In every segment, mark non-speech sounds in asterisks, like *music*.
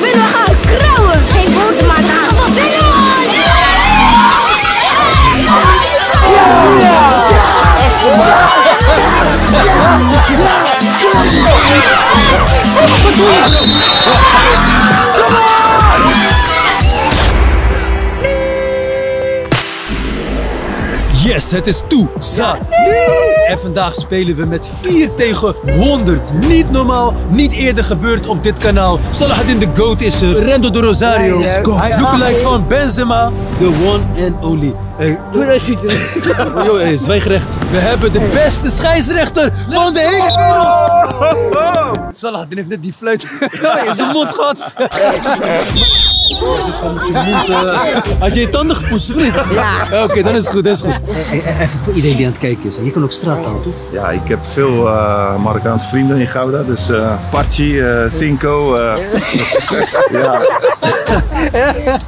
we gaan krauwen. Geen woord, maar daar. We gaan winnen, man! Yes, het is toe. Za. En vandaag spelen we met 4 tegen 100. Niet normaal, niet eerder gebeurd op dit kanaal. Salahuddin de GOAT is er. Rendo de Rosario. Let's go. Lookalike van Benzema. The one and only. Hey, Yo, *laughs* hey, zwijgrecht. We hebben de beste scheidsrechter van de hele wereld. Salahuddin heeft net die fluit *laughs* in zijn mond gehad. Hij zit gewoon met je mond. eh, Had je je tanden gepoetst of niet? Ja. Oké, dan is het goed, dan is het goed. Even voor iedereen die aan het kijken is. Je kan ook straattaal, toch? Ja, ik heb veel eh, Marokkaanse vrienden in Gouda. Dus eh Parchi, eh, Cinco. eh, *laughs* ja.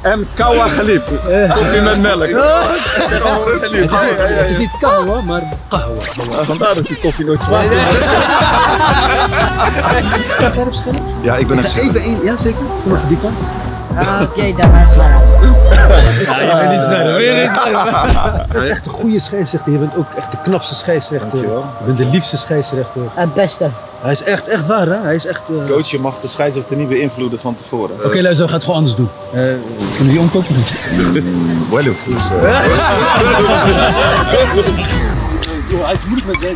en Kawa Galip. Koffie met melk. Het is niet kahwa, maar kahwa. Vandaar dat die koffie nooit smaakt. *laughs* Ja, ik ben echt Even één, ja zeker. Kom even die kant. Oké, dan is het. Ja, je bent niet scherp. Je bent niet scherp. Je bent echt een goede scheidsrechter. Je bent ook echt de knapste scheidsrechter. Dankjewel. Je bent de liefste scheidsrechter. Het beste. Hij is echt, echt waar, hè? Hij is echt... eh, Coach, je mag de scheidsrechter niet beïnvloeden van tevoren. Oké, luister, we gaan het gewoon anders doen. Eh kunnen we die omkopen of niet? *laughs* Wel of eh, *laughs* Hij is moeilijk met zijn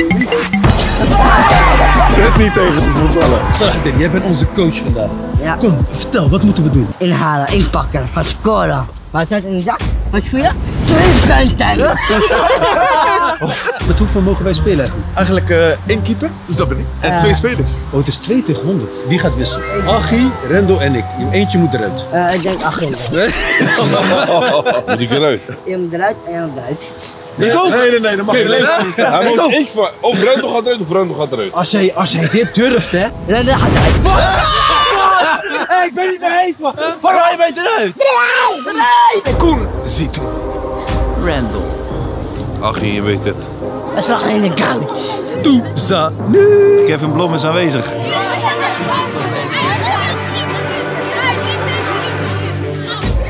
Dat is niet tegen te voetballen. Salahuddin, jij bent onze coach vandaag. Ja. Kom, vertel, wat moeten we doen? Inhalen, inpakken, gaan scoren. Wat staat in de zak? Wat voel je? Twee punten. Met hoeveel mogen wij spelen eigenlijk? Eigenlijk eh één keeper, dus dat ben ik. En twee spelers. Oh, het is 2 tegen 100. Wie gaat wisselen? Achie, Rendo en ik. Eentje moet eruit. Eh, ik denk Achille. Moet ik eruit? Je moet eruit en je moet eruit. Ik ook! Nee, nee, nee, dat mag Nee, je nee, lezen. Hij moet ik van, of Rendo gaat eruit of Rendo gaat eruit. Als jij, als jij dit durft, hè? En dan gaat eruit. ik ben niet mee eens, man. Waarom haal je mij eruit? Koen, Zito. Randall. Achie, je weet het. We slag in de couch. Toe, za. Kevin Blom is aanwezig.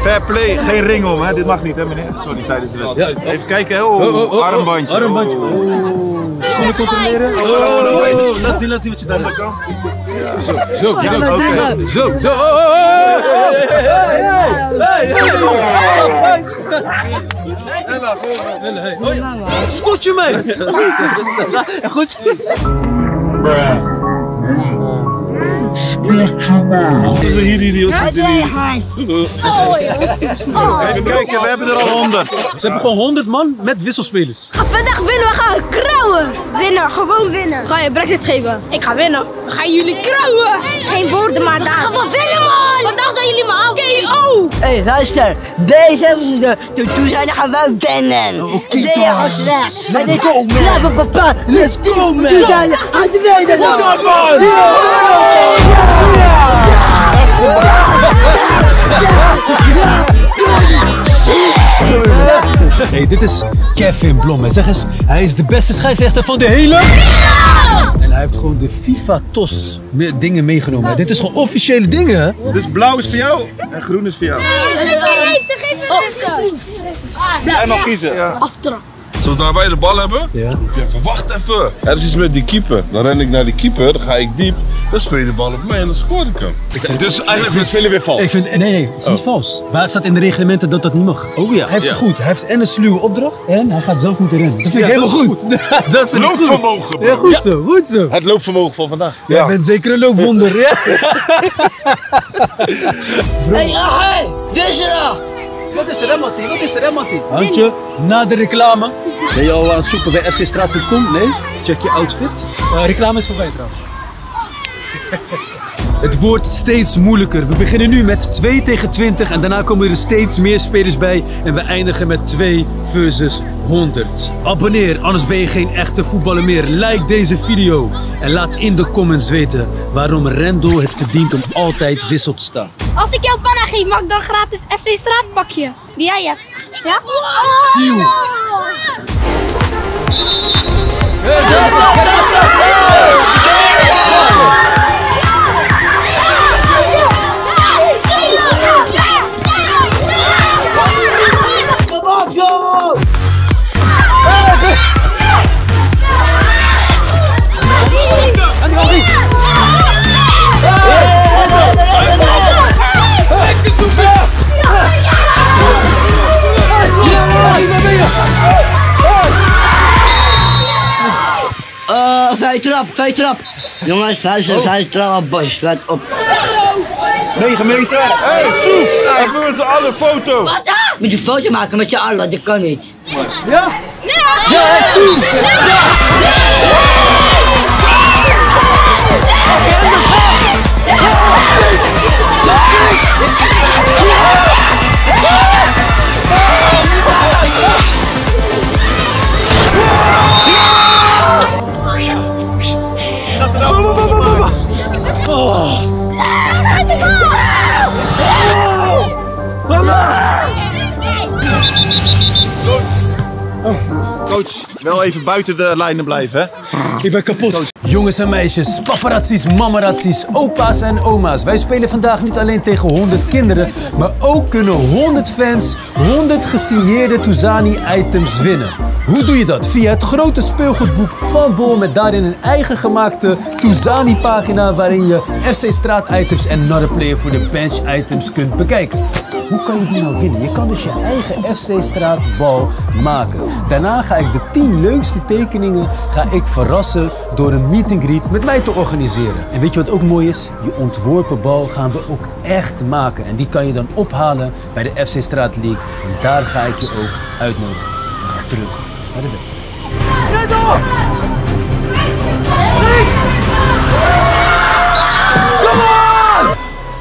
Fair play, geen ring om, hè? Dit mag niet, hè, meneer? Sorry, tijdens de wedstrijd. Even kijken, hè? Oh, armbandje. Armbandje. Oh. Oh. Schoenen controleren. Oh, Oh, laat zien, laat zien wat je daar hebt. Zo, zo, Ja, zo. Zo, zo. Oh, oh, oh, hey, hey, hey, hey, hey, hey, hey. Oh, ja. Scoot je mij? Goed. Wat is er hier, die die Even kijken, we hebben er al 100. Ze hebben gewoon 100 man met wisselspelers. Gaan vandaag winnen, we gaan krauwen. Winnen, gewoon winnen. Ga je brexit geven? Ik ga winnen. We gaan jullie krauwen. Geen woorden, maar daar. We gaan wel winnen, man. Vandaag zijn jullie maar af. KO. Hé, hey, luister. Deze moeten toe zijn, gaan we winnen. Oké, dan. gewoon slecht. Maar dit is papa. Let's go, man. Toe zijn, aan de winnen dan. Hey, dit is Kevin Blom. En zeg eens, hij is de beste scheidsrechter van de hele... En hij heeft gewoon de FIFA TOS me- dingen meegenomen. Dit is gewoon officiële dingen, hè? Dus blauw is voor jou en groen is voor jou. Jij mag kiezen. Ja. Zodra wij de bal hebben, Ja. roep je even, wacht even. Er is iets met die keeper. Dan ren ik naar die keeper, dan ga ik diep. Dan speel je de bal op mij en dan scoor ik hem. Dus eigenlijk we spelen weer vals. Ik vind, nee, nee, het is niet vals. Maar het staat in de reglementen dat dat niet mag. Oh ja. Hij heeft Ja. het goed. Hij heeft en een sluwe opdracht en hij gaat zelf moeten rennen. Dat vind ik helemaal is goed. *laughs* dat vind ik goed. Loopvermogen, bro. Ja, goed zo, goed zo. Het loopvermogen van vandaag. Jij bent zeker een loopwonder, *laughs* ja? Hé, hey, dus Wat is er, Mattie? Wat is er, Mattie? Handje, na de reclame. Ben je al aan het zoeken bij fcstraat.com? Nee? Check je outfit. Eh, reclame is voorbij trouwens. *laughs* Het wordt steeds moeilijker. We beginnen nu met 2 tegen 20 en daarna komen er steeds meer spelers bij. En we eindigen met 2 versus 100. Abonneer, anders ben je geen echte voetballer meer. Like deze video en laat in de comments weten waarom Rendo het verdient om altijd wissel te staan. Als ik jou panna geef, mag ik dan gratis FC straatpakje. Die jij hebt. Ja? Trap. Jongens, luister, vrije trap, boys. Let op. 9 meter. Hé, hey, Soef! Even allen een foto! Moet je foto maken met je allen, dat kan niet. Coach, wel even buiten de lijnen blijven, hè? Ik ben kapot. Jongens en meisjes, paparazzis, mamarazzis, opa's en oma's. Wij spelen vandaag niet alleen tegen 100 kinderen, maar ook kunnen 100 fans 100 gesigneerde Touzani-items winnen. Hoe doe je dat? Via het grote speelgoedboek van Bol met daarin een eigen gemaakte Touzani-pagina waarin je FC Straat-items en Not a Player voor de bench-items kunt bekijken. Hoe kan je die nou winnen? Je kan dus je eigen FC Straatbal maken. Daarna ga ik de 10 leukste tekeningen ga ik verrassen door een meet and greet met mij te organiseren. En weet je wat ook mooi is? Je ontworpen bal gaan we ook echt maken. En die kan je dan ophalen bij de FC Straat League. En daar ga ik je ook uitnodigen. We gaan terug naar de wedstrijd.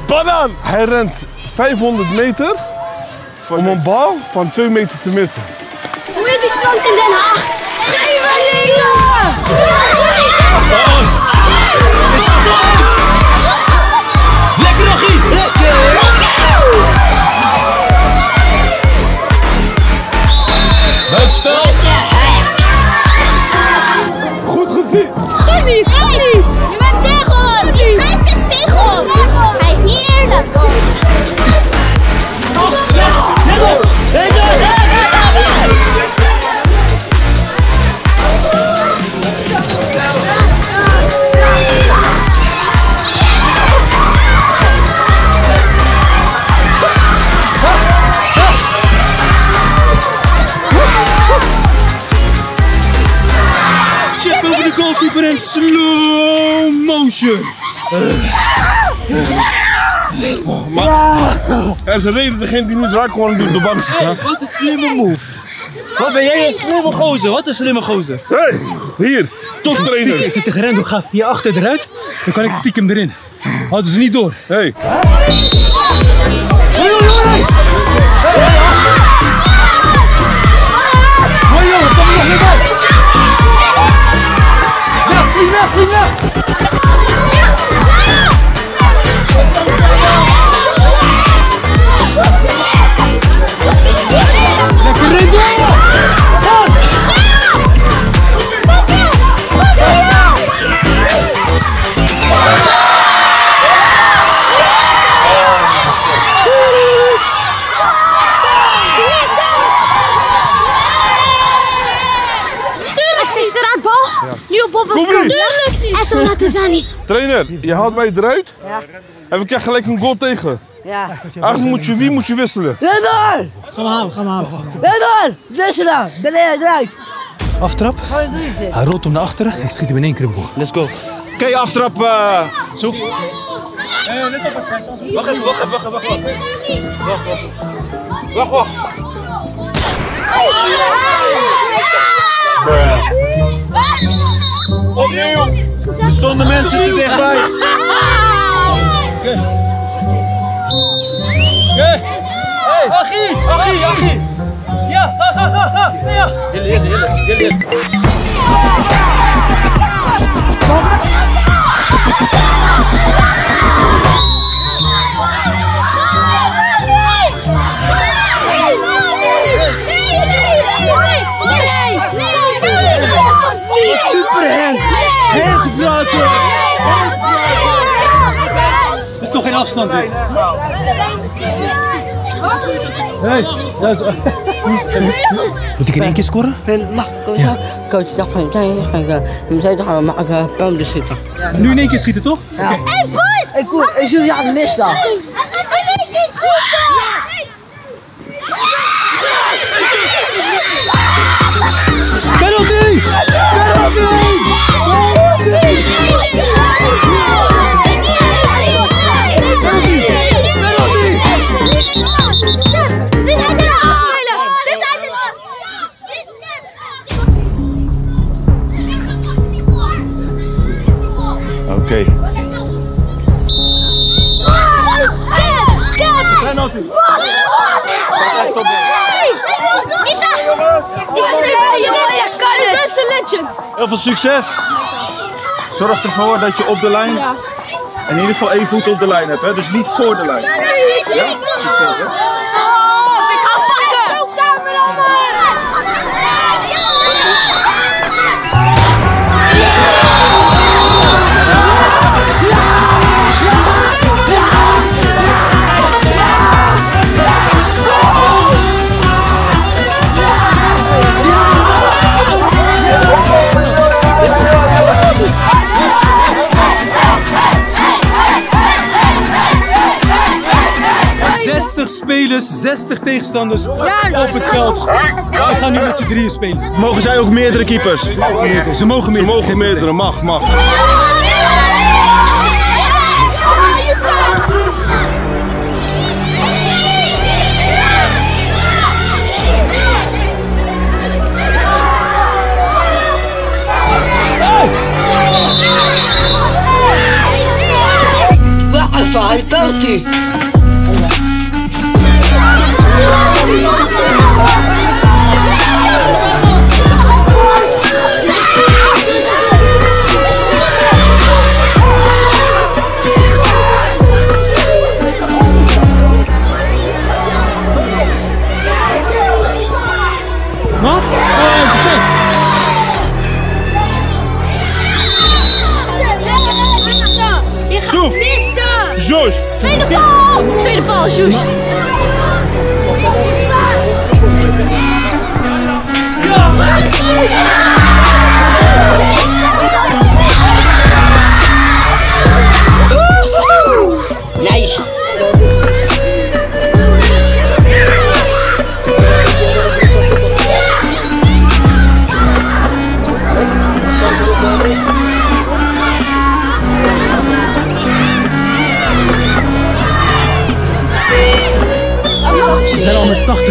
Banaan! Hij rent 500 meter om een bal van 2 meter te missen. Die strand in Den Haag? Scheveningen! Lekker Rogie! Buitenspel! Is een reden degene die nu draait gewoon op de bank zit. hè? Wat een slimme move. Wat ben jij een slimme gozer? Wat een slimme gozer. Hey, hier, Stiekem, trainer. ik zit tegen Rendo, ga via achter eruit. Dan kan ik stiekem erin. Houden ze niet door. Hey, Weg, schiet weg, schiet weg! Zo trainer, je haalt mij eruit en we krijgen gelijk een goal tegen. Ja. Eigenlijk moet je, wie moet je wisselen? Redor! Ga maar halen, ga maar halen. Wisselen! Beneden eruit! Aftrap. Hij rolt hem naar achteren. Ik schiet hem in één keer op goal. Let's go. Oké, aftrap, eh Soef. Wacht even, wacht even, wacht even, wacht even. Wacht, wacht. Wacht, wacht. Opnieuw. Er stonden mensen te dichtbij. Achie, Achie, Achie. Ja, ga, ga, ga. Ja. Jullie, jullie, jullie, geen afstand dit? Hey, dat is... Moet ik in één keer scoren? Ben, mag ik zo? Coach dacht van, hij zei toch gaan we maken schieten. Nu in één keer schieten, toch? Ja. Hey, cool. Ik aan de mist dan. Penalty! Penalty! Penalty! Heel veel succes. Zorg ervoor dat je op de lijn in ieder geval één voet op de lijn hebt. Hè? Dus niet voor de lijn. Ja? Succes hè. 60 spelers, 60 tegenstanders op het veld. We gaan nu met z'n drieën spelen. Mogen zij ook meerdere keepers? Ze mogen meerdere. Ze mogen meerdere, mag, mag. Wat? Je gaat Sjoef. missen! George. Tweede bal! Tweede bal, Joes. Nice.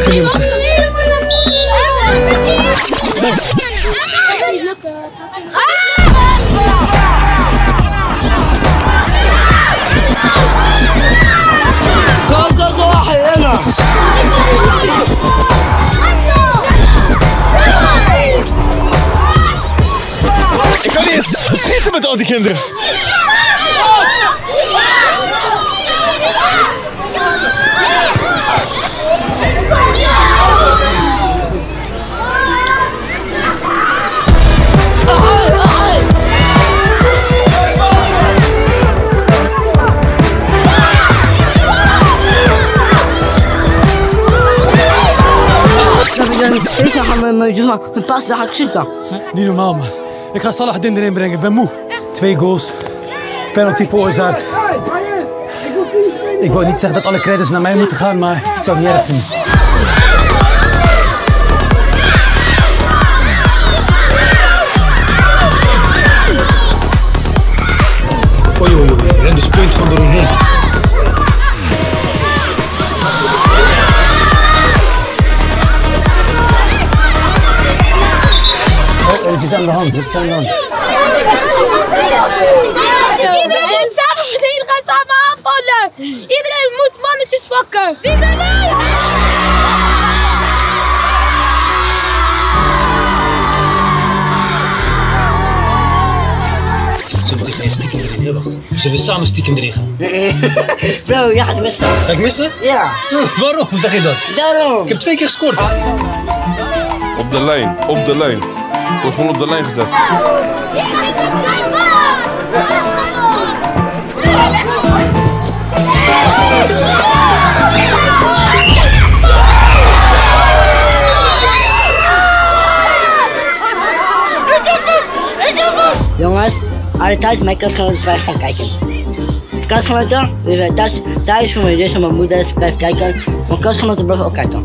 Met 80 inmiddels. Go, go, go, Helena. Ik kan niet eens schieten met al die kinderen. Met pas, daar ik zitten. Niet normaal, man. Ik ga Salah Din erin brengen. Ik ben moe. Twee goals. Penalty veroorzaakt. Ik wil niet zeggen dat alle credits naar mij moeten gaan, maar ik zou het niet erg vinden. De hand? Iedereen moet samen verdedigen en samen aanvallen. Iedereen moet mannetjes pakken. Wie zijn er? Zullen we geen stiekem erin? Ja, wacht. Zullen we samen stiekem erin gaan? Bro, je gaat missen. Ga ik missen? Ja, *laughs* Waarom? Zeg je dat? daarom. Ik heb twee keer gescoord. Op de lijn, op de lijn. Wordt gewoon op de lijn gezet. Jongens, alle thuis mijn klasgenoten blijven gaan kijken. Klasgenoten, we zijn thuis, thuis voor mijn zus en mijn moeder blijven kijken. Mijn klasgenoten blijven ook kijken.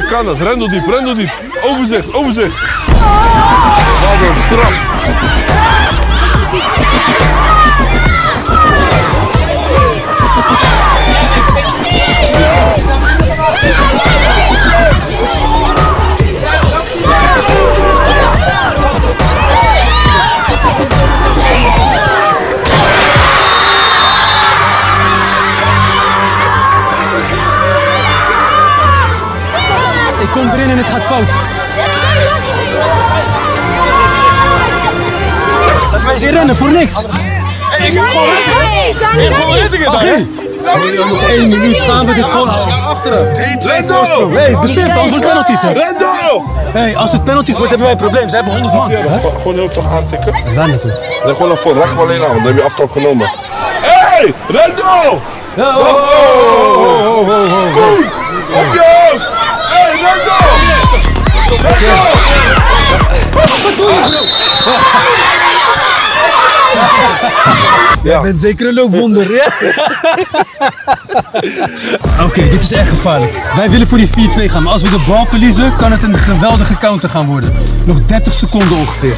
Jij kan het. Rendeldiep, rendeldiep. Overzicht, overzicht. Wat een trap. Ik kom erin en het gaat fout. Wij zijn rennen voor niks. Ik heb gewoon Ik heb gewoon reddingen. Nog één minuut gaan we dit volhouden. Rendo! Hé, besef als het penalties zijn. Rendo! Hé, als het penalties wordt hebben wij een probleem. Ze hebben 100 man. Gewoon heel toch aantikken. Waar naartoe? Nee, gewoon naar voor. Raak hem alleen aan, want dan heb je aftrap genomen. Hey, Rendo! Ja, oh, oh, oh, oh, oh. Koen! Op je hoofd! Rendo! Rendo! Je bent zeker een loopwonder, ja? Oké, dit is echt gevaarlijk. Wij willen voor die 4-2 gaan, maar als we de bal verliezen, kan het een geweldige counter gaan worden. Nog 30 seconden ongeveer.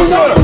Het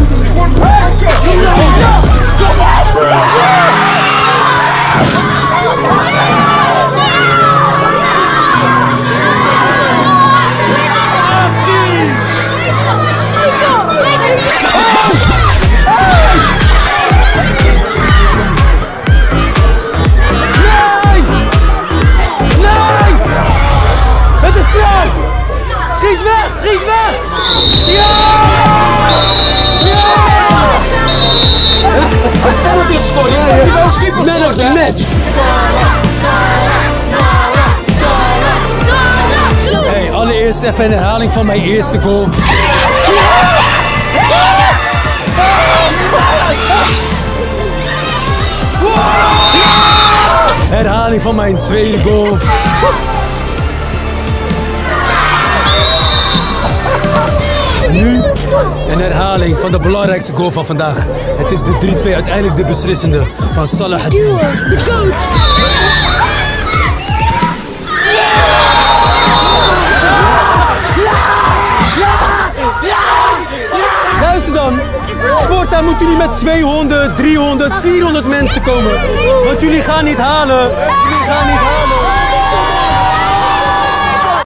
even een herhaling van mijn eerste goal. Herhaling van mijn tweede goal. Nu een herhaling van de belangrijkste goal van vandaag. Het is de 3-2 uiteindelijk de beslissende van Salah. De. Luister dan. Voortaan moeten jullie met 200, 300, 400 mensen komen. Want jullie gaan niet halen. Jullie gaan niet halen.